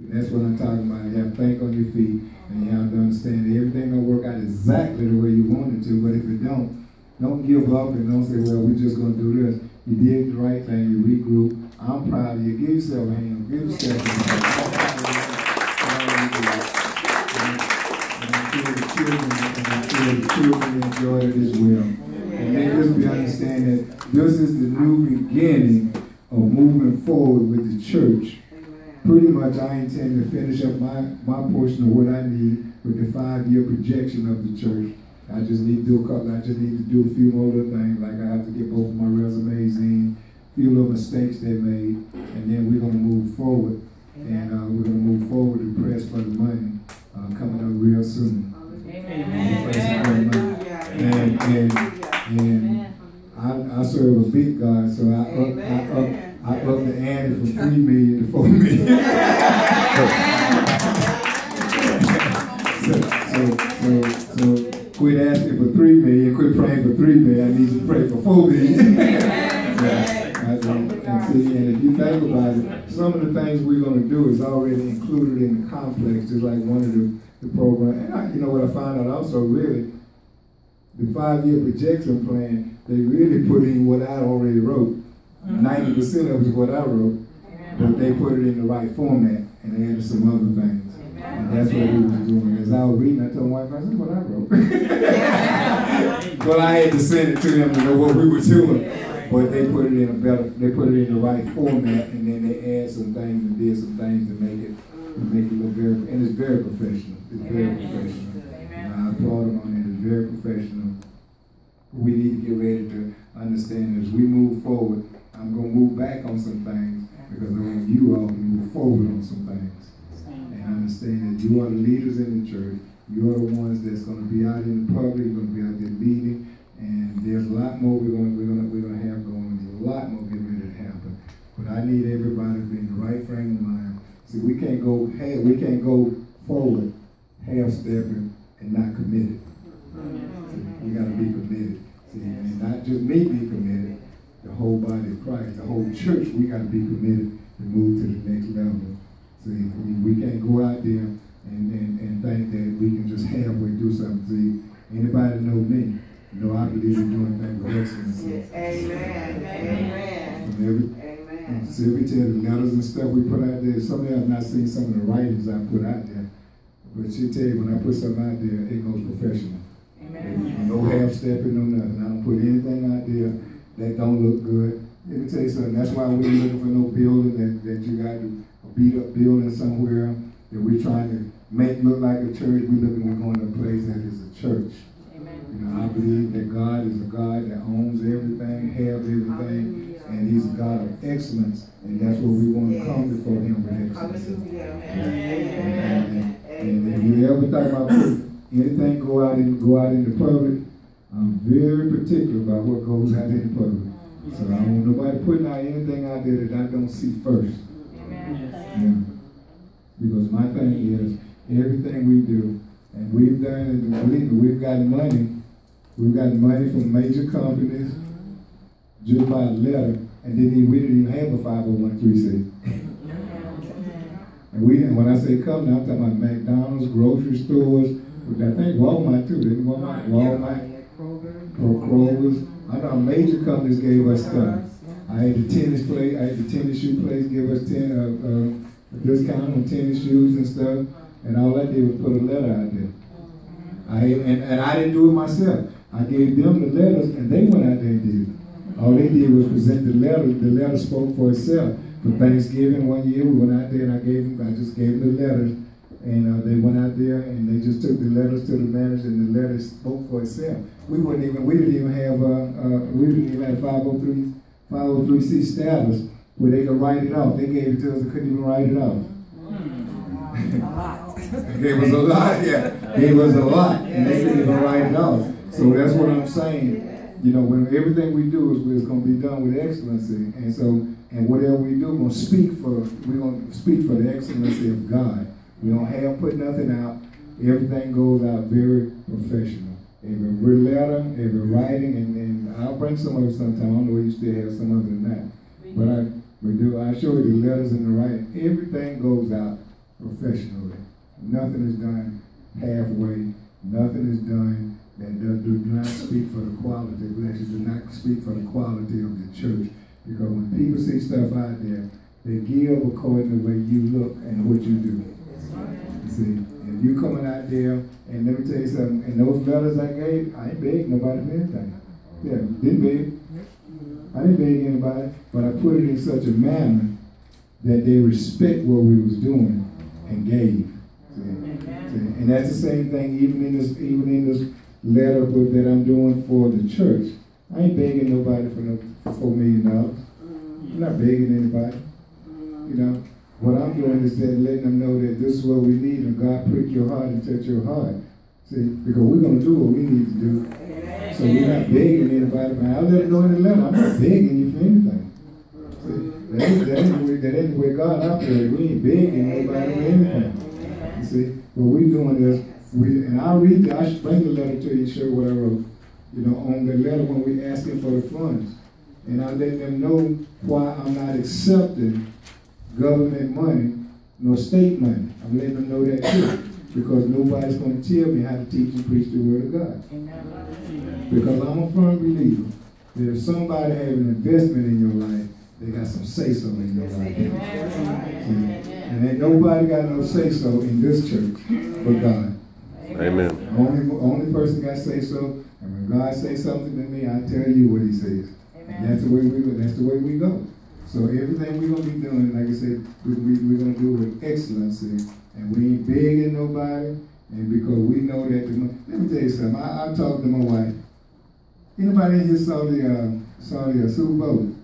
That's what I'm talking about. You have think on your feet and you have to understand that everything gonna work out exactly the way you want it to, but if it don't, don't give up and don't say, well, we're just going to do this. You did the right thing. You regroup. I'm proud of you. Give yourself a hand. Give yourself a hand. And the children, and enjoyed it as well. And they just be understanding that this is the new beginning of moving forward with the church. Pretty much, I intend to finish up my, my portion of what I need with the five-year projection of the church. I just need to do a couple, I just need to do a few more little things, like I have to get both of my resumes in, a few little mistakes they made, and then we're going to move forward. And uh, we're going to move forward and press for the money uh, coming up real soon. Amen. And, and, and I, I serve a big God, so I up, I up, I up the ante from three million to four million. so, so, so, so quit asking for three million, quit praying for three million. I need you to pray for four million. yeah. And, see, and if you think about it, some of the things we're going to do is already included in the complex, just like one of the, the programs. And I, you know what I found out also, really, the five-year projection plan, they really put in what I already wrote. 90% mm-hmm. of it is what I wrote, but they put it in the right format and they added some other things. And that's what we were doing. As I was reading, I told my wife, that's what I wrote. but I had to send it to them to know what we were doing. But they put it in a better, they put it in the right format, and then they add some things and did some things to make it, to make it look very, and it's very professional. It's very professional. And I applaud them on it. It's very professional. We need to get ready to understand as we move forward. I'm gonna move back on some things because I want you all to move forward on some things. And I understand that you are the leaders in the church. You are the ones that's gonna be out in the public, gonna be out there leading and there's a lot more we're going we're going we're going to have going. There's a lot more getting ready to happen. But I need everybody to be in the right frame of mind. See, we can't go hey, we can't go forward half stepping and not committed. See, we got to be committed. See, and not just me be committed. The whole body of Christ, the whole church, we got to be committed to move to the next level. See, we, can't go out there and, and, and think that we can just halfway do something. See, anybody know me? No, I believe in doing things with excellence. Yes. Amen. Amen. From every, Amen. So every tell the letters and stuff we put out there, some of y'all have not seen some of the writings I put out there. But she tell you, when I put something out there, it goes professional. Amen. No half stepping, no nothing. I don't put anything out there that don't look good. Let me tell you something. That's why we're looking for no building that, that you got to a beat up building somewhere that we're trying to make look like a church. We're looking, we're going to a place that is a church. Amen. You know, I believe that God is a God that owns everything, has everything, and He's a God of excellence, and that's what we want to come before Him with excellence. And, and if you ever think about anything go out in go out in the public, I'm very particular about what goes out in the public. So I don't want nobody putting out anything out there that I don't see first. Yeah. Because my thing is, everything we do, and we've done it, believe me, we've got money We've got money from major companies just by letter, and then we didn't even have a 501c. and we, and when I say company, I'm talking about McDonald's, grocery stores, I think Walmart too, didn't Walmart? Walmart, Kroger's. I know major companies gave us stuff. I had the tennis place, I had the tennis shoe place give us ten, uh, uh, discount on tennis shoes and stuff, and all I did was put a letter out there. I, and, and I didn't do it myself. I gave them the letters, and they went out there and did it. All they did was present the letter. The letter spoke for itself. For Thanksgiving one year, we went out there and I gave them, I just gave them the letters. And uh, they went out there and they just took the letters to the manager and the letters spoke for itself. We wouldn't even, we didn't even have, uh, uh, we didn't even have 503, 503C status where they could write it off. They gave it to us, they couldn't even write it off. it gave us a lot, yeah. It gave us a lot, and they couldn't even write it off. So that's what I'm saying. You know, when everything we do is, is going to be done with excellency. And so, and whatever we do, we're going to speak for, we're going to speak for the excellency of God. We don't have put nothing out. Everything goes out very professional. Every letter, every writing, and, and I'll bring some of it sometime. I don't know if you still have some other than that. But I we do. I show you the letters and the writing. Everything goes out professionally. Nothing is done halfway. Nothing is done that does, do not speak for the quality. We actually do not speak for the quality of the church. Because when people see stuff out there, they give according to the way you look and what you do. See, you coming out there, and let me tell you something, and those letters I gave, I ain't begging nobody for anything. Yeah, didn't beg. I didn't beg anybody, but I put it in such a manner that they respect what we was doing and gave. See? And that's the same thing even in this even in this letter book that I'm doing for the church. I ain't begging nobody for no four million dollars. I'm not begging anybody. You know, what I'm doing is that letting them know that this is what we need and God prick your heart and touch your heart. See, because we're gonna do what we need to do. So we're not begging anybody, but I'll let them know in the letter. I'm not begging you for anything. See, that ain't, that ain't, the way, that ain't the way God operates. We ain't begging nobody for anything. You see, what we're doing is we and I'll read the, I should bring the letter to you, show what I wrote. You know, on the letter when we're asking for the funds. And I let them know why I'm not accepting government money nor state money. I'm letting them know that too. Because nobody's going to tell me how to teach and preach the word of God. Because I'm a firm believer that if somebody has an investment in your life, they got some say so in your life. See? And ain't nobody got no say so in this church but God. Amen. Only only person got say so, and when God say something to me, I tell you what He says. And that's the way we go. That's the way we go. So everything we're gonna be doing, like I said, we, we, we're gonna do with excellency, and we ain't begging nobody. And because we know that the let me tell you something. I, I talked to my wife. Anybody here saw the uh, saw the uh, Super Bowl?